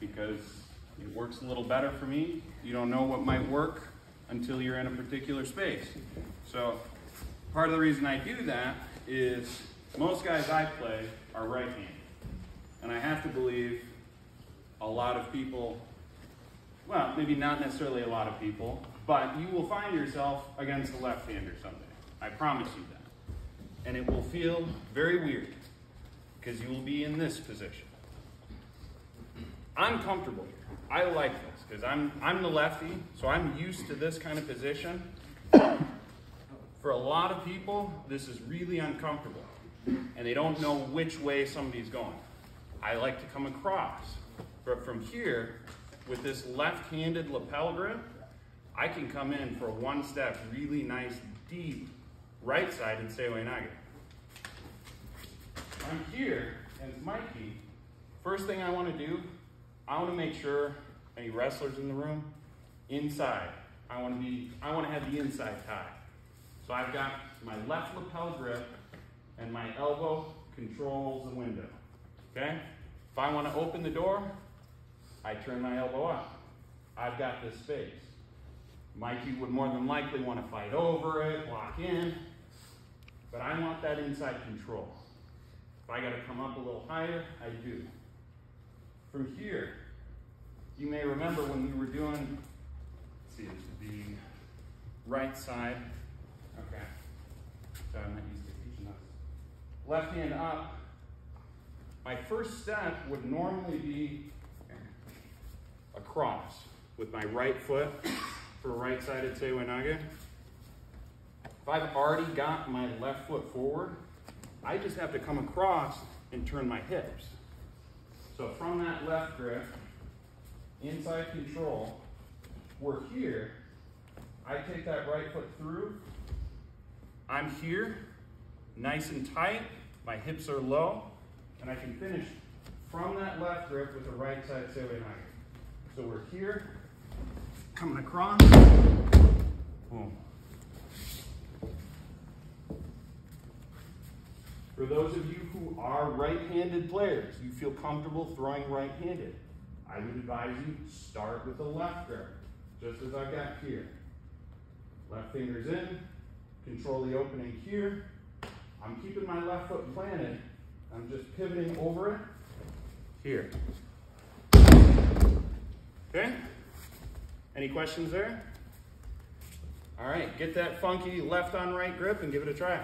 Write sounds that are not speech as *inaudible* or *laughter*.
because it works a little better for me. You don't know what might work until you're in a particular space. So part of the reason I do that is most guys I play are right-handed. And I have to believe a lot of people, well, maybe not necessarily a lot of people, but you will find yourself against a left-hander someday. I promise you that. And it will feel very weird because you will be in this position. I'm comfortable. I like this because I'm, I'm the lefty, so I'm used to this kind of position. *coughs* For a lot of people, this is really uncomfortable and they don't know which way somebody's going. I like to come across, but from here, with this left-handed lapel grip, I can come in for a one-step, really nice, deep, right-sided Seoi Nage. I'm here, and it's Mikey. First thing I want to do, I want to make sure any wrestlers in the room, inside. I want to be, I want to have the inside tie. So I've got my left lapel grip and my elbow controls the window. Okay? If I want to open the door, I turn my elbow up. I've got this space. Mikey would more than likely want to fight over it, lock in, but I want that inside control. If I got to come up a little higher, I do. From here, you may remember when we were doing, see, this the right side. Okay. So I'm not used to teaching us. Left hand up. My first step would normally be across with my right foot for right-sided Seoi Nage. If I've already got my left foot forward, I just have to come across and turn my hips. So from that left grip, inside control, we're here. I take that right foot through. I'm here, nice and tight. My hips are low, and I can finish from that left grip with the right side Seoi Nage. So we're here, coming across, boom. For those of you who are right-handed players, you feel comfortable throwing right-handed. I would advise you start with the left grip, just as I've got here. Left finger's in, control the opening here. I'm keeping my left foot planted. I'm just pivoting over it here. Okay? Any questions there? All right, get that funky left on right grip and give it a try.